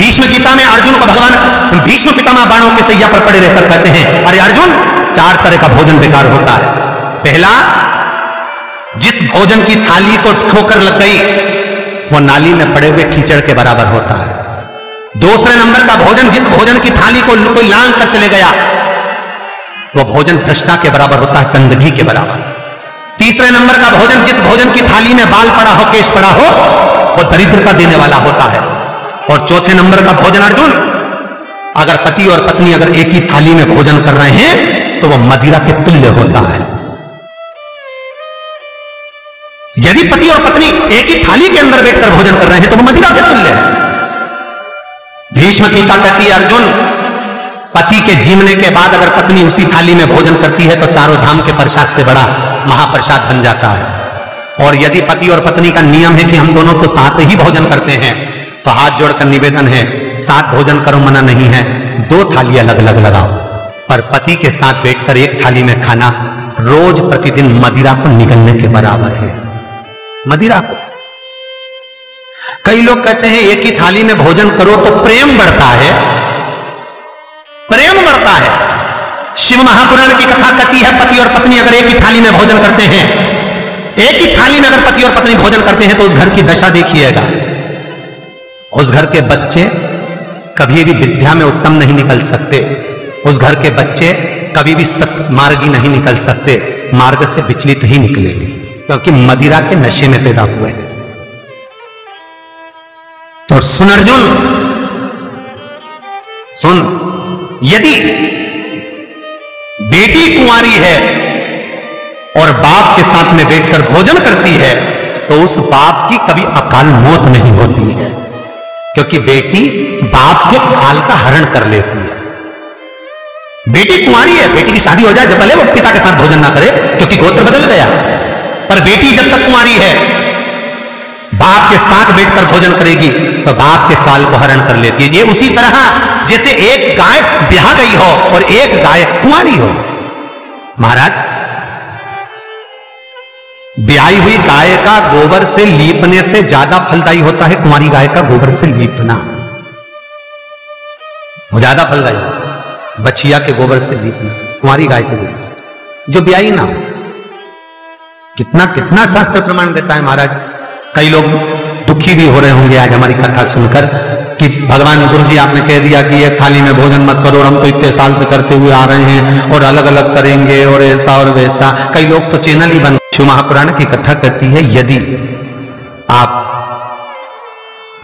भीष्म गीता में अर्जुन को भगवान भीष्म पितामह बाणों के सैया पर पड़े रहकर कहते हैं, अरे अर्जुन, चार तरह का भोजन बेकार होता है। पहला, जिस भोजन की थाली को ठोकर लग गई, वो नाली में पड़े हुए कीचड़ के बराबर होता है। दूसरे नंबर का भोजन, जिस भोजन की थाली को कोई लांग कर चले गया, वो भोजन भ्रष्टा के बराबर होता है, गंदगी के बराबर। तीसरे नंबर का भोजन, जिस भोजन की थाली में बाल पड़ा हो, केश पड़ा हो, वो दरिद्रता देने वाला होता है। और चौथे नंबर का भोजन अर्जुन, अगर पति और पत्नी अगर एक ही थाली में भोजन कर रहे हैं तो वह मदिरा के तुल्य होता है। यदि पति और पत्नी एक ही थाली के अंदर बैठकर भोजन कर रहे हैं तो वो मदिरा के तुल्य है। भीष्म गीता कहती है, अर्जुन, पति के जीवने के बाद अगर पत्नी उसी थाली में भोजन करती है तो चारों धाम के प्रसाद से बड़ा महाप्रसाद बन जाता है। और यदि पति और पत्नी का नियम है कि हम दोनों तो साथ ही भोजन करते हैं तो हाथ जोड़कर निवेदन है, साथ भोजन करो, मना नहीं है। दो थाली अलग अलग लगाओ। पर पति के साथ बैठकर एक थाली में खाना रोज प्रतिदिन मदिरा को निगलने के बराबर है। मदिरा को। कई लोग कहते हैं, एक ही थाली में भोजन करो तो प्रेम बढ़ता है। प्रेम बढ़ता है। शिव महापुराण की कथा कहती है, पति और पत्नी अगर एक ही थाली में भोजन करते हैं, एक ही थाली में अगर पति और पत्नी भोजन करते हैं तो उस घर की दशा देखिएगा। उस घर के बच्चे कभी भी विद्या में उत्तम नहीं निकल सकते। उस घर के बच्चे कभी भी सत ही नहीं निकल सकते। मार्ग से विचलित ही निकलेंगे, क्योंकि मदिरा के नशे में पैदा हुए। तो सुन अर्जुन, सुन, यदि बेटी कुंवारी है और बाप के साथ में बैठकर भोजन करती है तो उस बाप की कभी अकाल मौत नहीं होती है। क्योंकि बेटी बाप के काल का हरण कर लेती है। बेटी कुंवारी है, बेटी की शादी हो जाए, जब पहले वो पिता के साथ भोजन ना करे, क्योंकि गोत्र बदल गया। पर बेटी जब तक कुंवारी है, बाप के साथ बैठकर भोजन करेगी तो बाप के काल को हरण कर लेती है। ये उसी तरह जैसे एक गाय ब्याह गई हो और एक गाय कुंवारी हो। महाराज ब्याई हुई गाय का गोबर से लीपने से ज़्यादा फलदायी होता है, कुंवारी गाय का गोबर से लीपना। वो ज़्यादा फलदायी बछिया के गोबर से लीपना, कुंवारी गाय के गोबर से। जो ब्याई ना हो, कितना कितना शास्त्र प्रमाण देता है महाराज। कई लोग दुखी भी हो रहे होंगे आज हमारी कथा सुनकर कि भगवान गुरु जी, आपने कह दिया कि एक थाली में भोजन मत करो, और हम तो इतने साल से करते हुए आ रहे हैं, और अलग अलग करेंगे, और ऐसा और वैसा। कई लोग तो चैनल ही बंद शिव महापुराण की कथा कहती है, यदि आप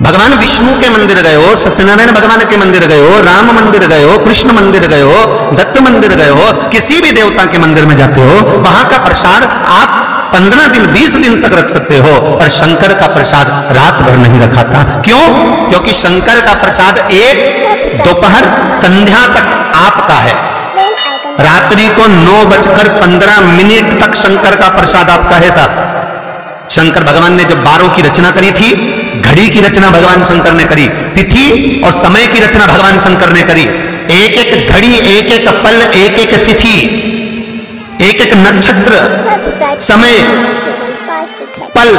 भगवान विष्णु के मंदिर गए हो, सत्यनारायण भगवान के मंदिर गए हो, राम मंदिर गए हो, कृष्ण मंदिर गए हो, दत्त मंदिर गए हो, किसी भी देवता के मंदिर में जाते हो, वहाँ का प्रसाद आप पंद्रह दिन, बीस दिन तक रख सकते हो पर शंकर का प्रसाद रात भर नहीं रखा था क्यों? क्योंकि शंकर का प्रसाद एक दोपहर संध्या तक आपका है। रात्रि को नौ बजकर पंद्रह मिनट तक शंकर का प्रसाद आपका है साहब। शंकर भगवान ने जब बारों की रचना करी थी घड़ी की रचना भगवान शंकर ने करी तिथि और समय की रचना भगवान शंकर ने करी। एक एक घड़ी एक एक पल एक एक तिथि एक एक नक्षत्र समय पल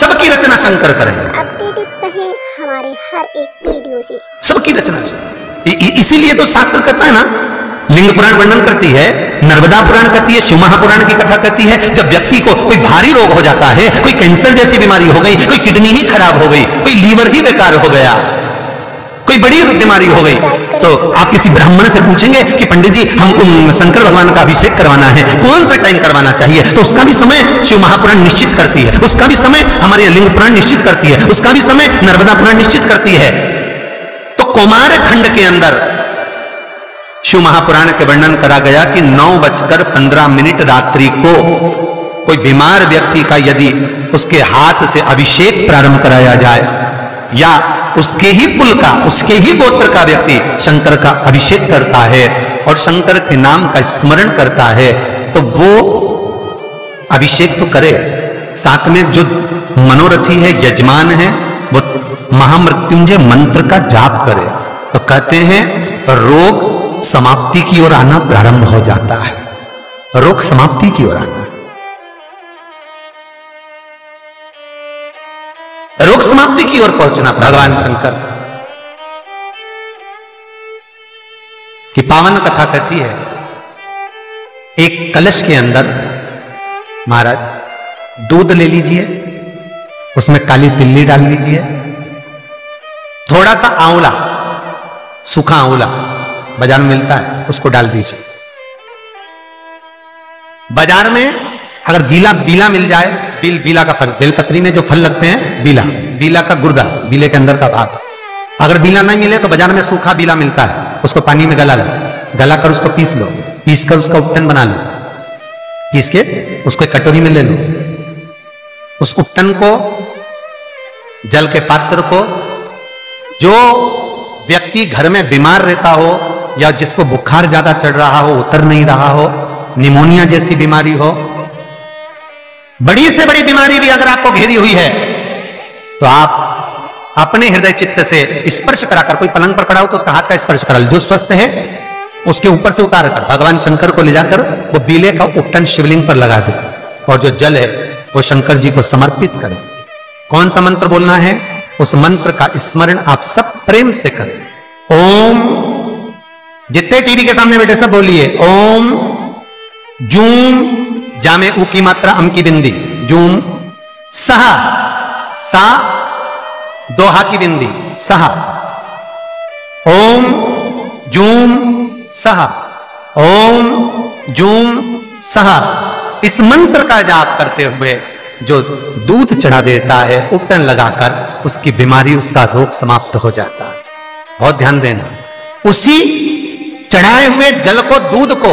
सबकी रचना शंकर करे हमारे हर एक वीडियो से। सबकी रचना से इसीलिए तो शास्त्र कहता है ना लिंग पुराण वर्णन करती है, नर्मदा पुराण करती है शिव महापुराण की कथा करती है। जब व्यक्ति को कोई भारी रोग हो जाता है, कोई कैंसर जैसी बीमारी हो गई, कोई किडनी ही खराब हो गई, कोई लीवर ही बेकार हो गया, कोई बड़ी बीमारी हो गई तो आप किसी ब्राह्मण से पूछेंगे कि पंडित जी हमको शंकर भगवान का अभिषेक करवाना है, कौन सा टाइम करवाना चाहिए? तो उसका भी समय शिव महापुराण निश्चित करती है, उसका भी समय हमारे लिंग पुराण निश्चित करती है, उसका भी समय नर्मदा पुराण निश्चित करती है। तो कुमार खंड के अंदर शिव महापुराण के वर्णन करा गया कि नौ बजकर पंद्रह मिनट रात्रि को कोई बीमार व्यक्ति का यदि उसके हाथ से अभिषेक प्रारंभ कराया जाए, या उसके ही कुल का, उसके ही गोत्र का व्यक्ति शंकर का अभिषेक करता है और शंकर के नाम का स्मरण करता है तो वो अभिषेक तो करे। साथ में जो मनोरथी है, यजमान है, वो महामृत्युंजय मंत्र का जाप करे। तो कहते हैं, रोग समाप्ति की ओर आना प्रारंभ हो जाता है। रोग समाप्ति की ओर आना। रोग समाप्ति की ओर पहुँचना भगवान शंकर। कि पावन कथा कहती है, एक कलश के अंदर महाराज, दूध ले लीजिए, उसमें काली तिल्ली डाल लीजिए, थोड़ा सा आंवला, सूखा आंवला बाज़ार में मिलता है, उसको डाल दीजिए। बाज़ार में अगर बीला बीला मिल जाए, बील, बीला का फल, बेलपत्री में जो फल लगते हैं, बीला बीला का गुर्दा, बीले के अंदर का भाग। अगर बीला नहीं मिले तो बाज़ार में सूखा बीला मिलता है, उसको पानी में गला लो। गला कर उसको पीस लो, पीस कर उसका उपटन बना लो। पीस के उसको कटोरी में ले लो। उस उपटन को, जल के पात्र को, जो व्यक्ति घर में बीमार रहता हो या जिसको बुखार ज़्यादा चढ़ रहा हो, उतर नहीं रहा हो, निमोनिया जैसी बीमारी हो, बड़ी से बड़ी बीमारी भी अगर आपको घेरी हुई है तो आप अपने हृदय चित्त से स्पर्श कराकर, कोई पलंग पर खड़ा हो तो उसका हाथ का स्पर्श करा जो स्वस्थ है, उसके ऊपर से उतार कर, भगवान शंकर को ले जाकर, वो बीले का उपटन शिवलिंग पर लगा दे और जो जल है, वो शंकर जी को समर्पित करें। कौन सा मंत्र बोलना है? उस मंत्र का स्मरण आप सब प्रेम से करें। ओम जितने टीवी के सामने बैठे सब बोलिए, ओम जूम जामे ऊ की मात्रा अम की बिंदी, जूम सहा, सा दोहा की बिंदी, सहा, ओम जूम सहा, ओम जूम सहा। इस मंत्र का जाप करते हुए जो दूध चढ़ा देता है, उपटन लगाकर उसकी बीमारी, उसका रोग समाप्त हो जाता है। बहुत ध्यान देना। उसी चढ़ाए हुए जल को, दूध को,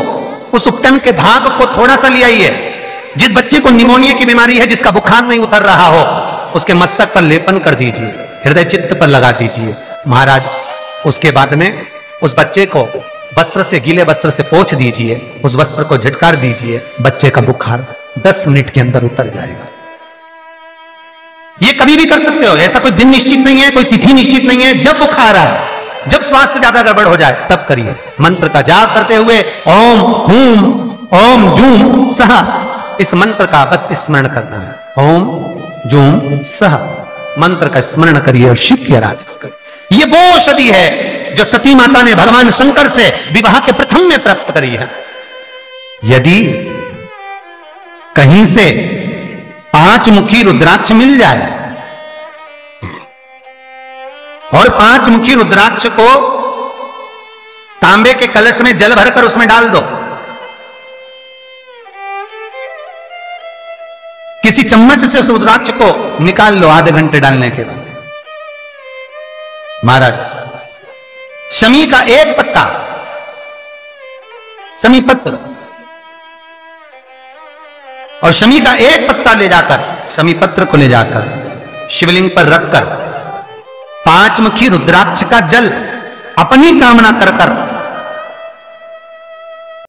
उस उपटन के भाग को थोड़ा सा ले आइए। जिस बच्चे को निमोनिया की बीमारी है, जिसका बुखार नहीं उतर रहा हो, उसके मस्तक पर लेपन कर दीजिए, हृदय चित्त पर लगा दीजिए। महाराज, उसके बाद में उस बच्चे को वस्त्र से, गीले वस्त्र से पोछ दीजिए, उस वस्त्र को झटकार दीजिए, बच्चे का बुखार 10 मिनट के अंदर उतर जाएगा। ये कभी भी कर सकते हो, ऐसा कोई दिन निश्चित नहीं है, कोई तिथि निश्चित नहीं है, जब बुखार आए। जब स्वास्थ्य ज़्यादा गड़बड़ हो जाए, तब करिए। मंत्र का जाप करते हुए, ओम हूम ओम जूम सह। इस मंत्र का बस स्मरण करना है। ओम जूम सह। मंत्र का स्मरण करिए और शिव की आराधना करिए। ये वो औषधि है जो सती माता ने भगवान शंकर से विवाह के प्रथम में प्राप्त करी है। यदि कहीं से पाँच मुखी रुद्राक्ष मिल जाए और पाँच मुखी रुद्राक्ष को तांबे के कलश में जल भरकर उसमें डाल दो। किसी चम्मच से उस रुद्राक्ष को निकाल लो आधे घंटे डालने के बाद। महाराज, शमी का एक पत्ता शमी पत्र और शमी का एक पत्ता ले जाकर शमी पत्र को ले जाकर, शिवलिंग पर रखकर पाँच मुखी रुद्राक्ष का जल अपनी कामना कर कर